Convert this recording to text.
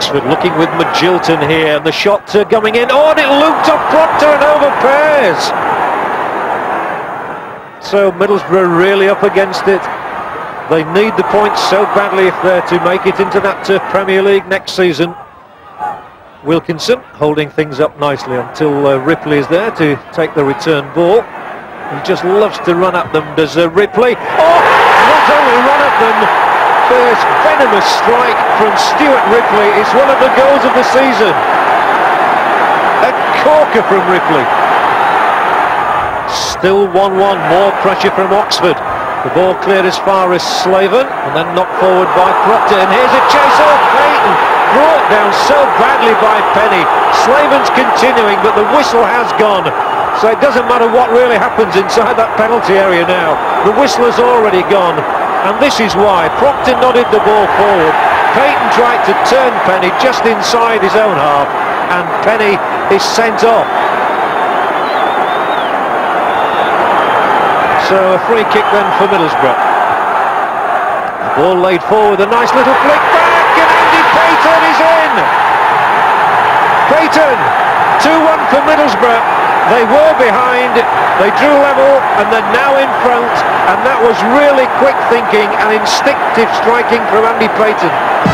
Oxford looking with Magilton here, and the shot going in. Oh, and it looped off Proctor and over Pears. So Middlesbrough really up against it. They need the points so badly if they're to make it into that uh, Premier League next season. Wilkinson holding things up nicely until uh, Ripley is there to take the return ball. He just loves to run at them, does uh, Ripley. Oh, not only run at them, first venomous strike from Stuart Ripley is one of the goals of the season. A corker from Ripley. Still 1-1, more pressure from Oxford. The ball cleared as far as Slaven and then knocked forward by Proctor. And here's a chase off Payton. Brought down so badly by Penney. Slaven's continuing, but the whistle has gone. So it doesn't matter what really happens inside that penalty area now. The whistle has already gone. And this is why. Proctor nodded the ball forward. Payton tried to turn Penney just inside his own half. And Penney is sent off. So a free kick then for Middlesbrough. The ball laid forward, a nice little flick back, and Andy Payton is in! Payton, 2-1 for Middlesbrough. They were behind, they drew level, and they're now in front, and that was really quick thinking and instinctive striking from Andy Payton.